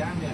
cambias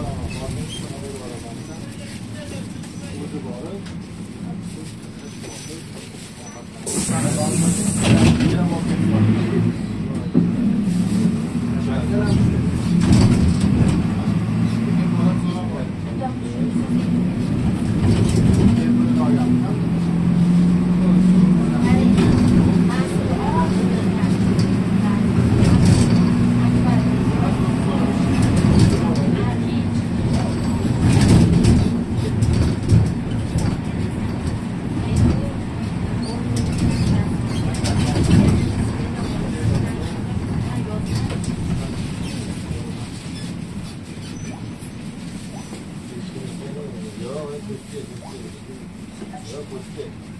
boraman o'zi borib 就借就借，你要不借。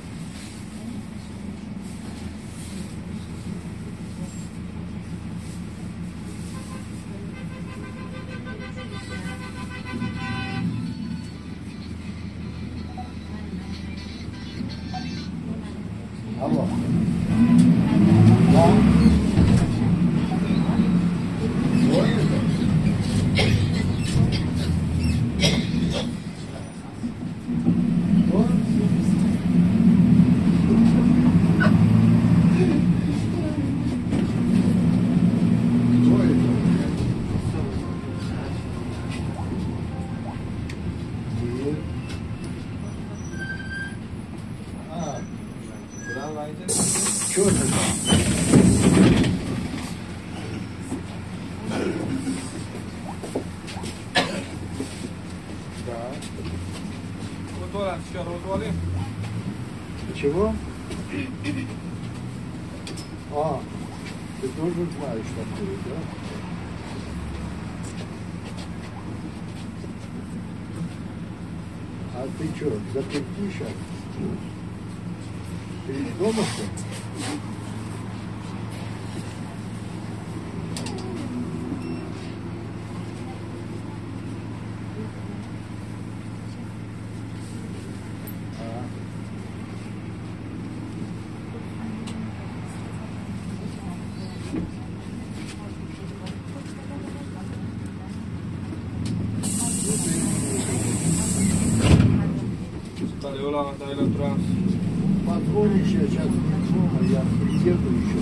Чего это там? Да. Кутора сейчас развали. Чего? А, ты тоже знаешь такую, да? А ты что, запретишь? Ты дома что? Tras. Позвонишь, я сейчас не дома, я приеду еще.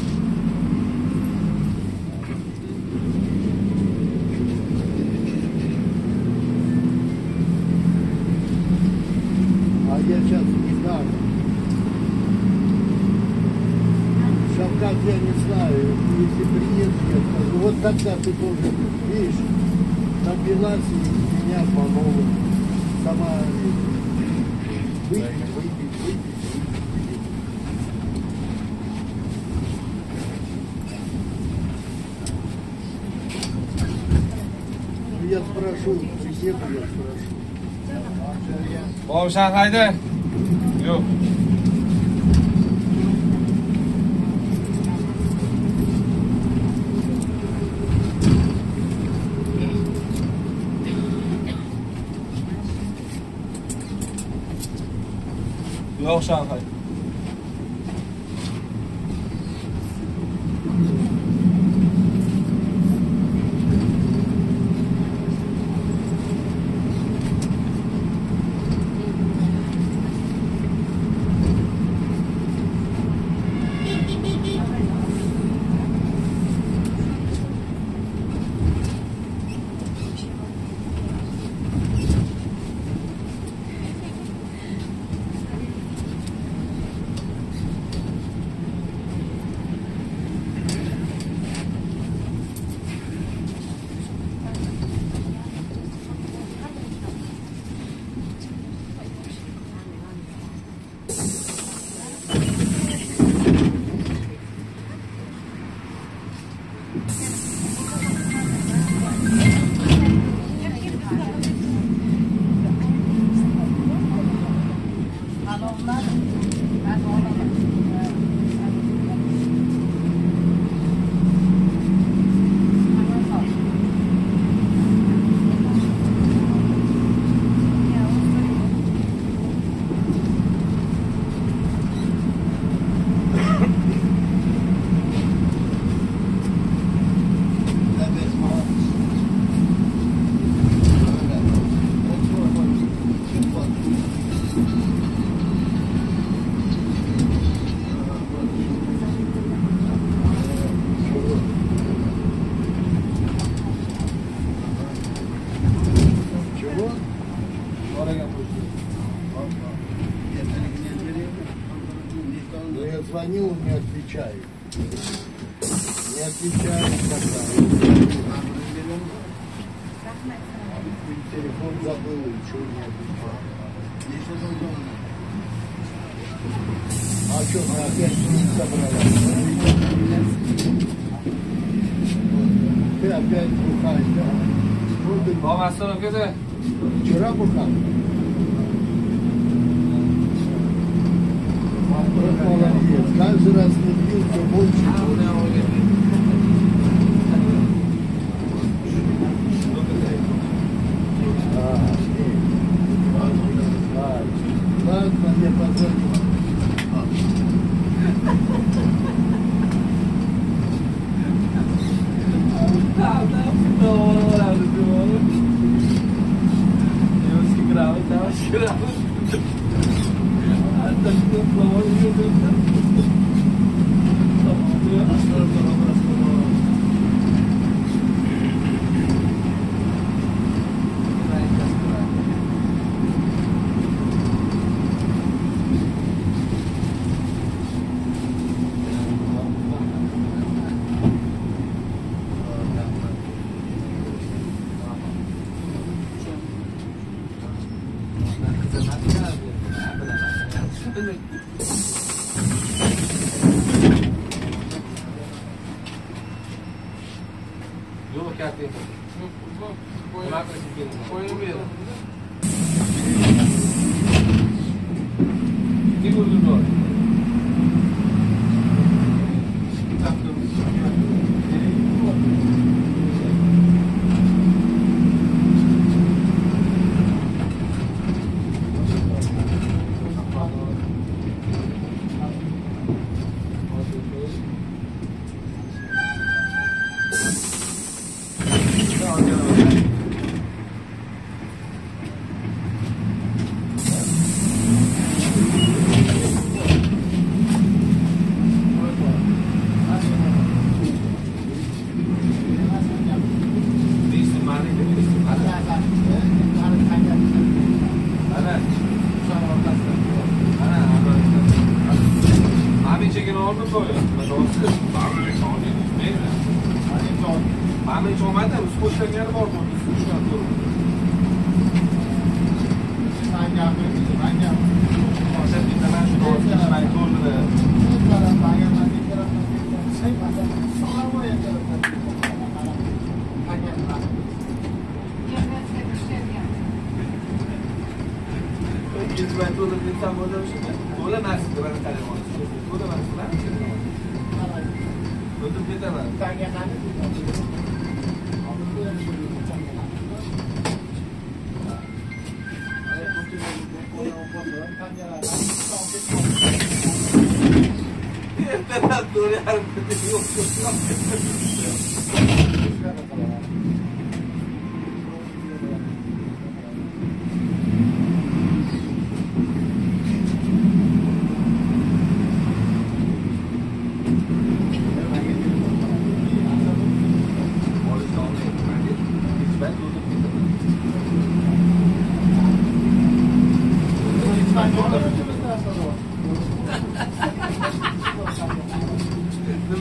А я сейчас не знаю. Шавкат я не знаю. Если приеду. Вот тогда ты должен, видишь, на Беласе меня по-новому. Сама Выпить, 我要上海队有。不要上海 не отвечает. Не отвечает пока. Телефон забыл, еще не отвечал. А что, мы опять не собрались? Ты опять бухаешь, да? Вот ты Bobom assalom aka. вчера бухал? Вот молодец. Каждый раз любил, больше. Yo lo que hace. Fue el miedo. Mana ichi olmadim, o'zi qo'shilgani bormi? Uchdan to'rt. O'zim ketaman. Temperatura, algo que tengo que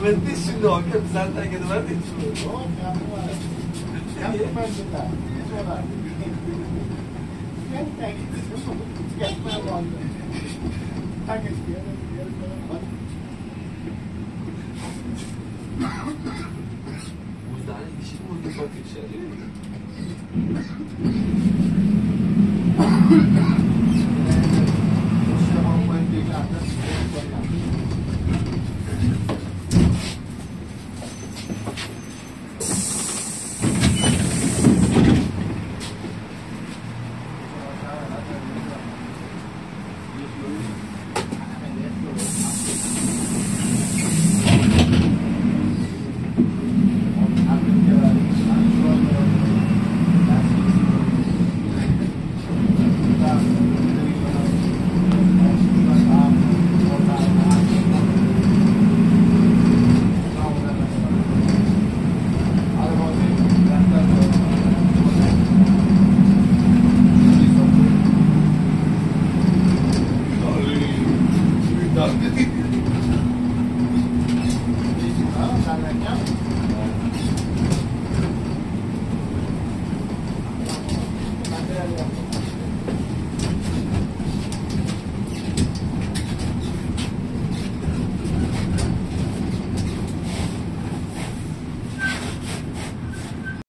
nima deysiz shunda aka bizantaga nima deysiz o'zlari ishini o'zi qilib ketishadi No.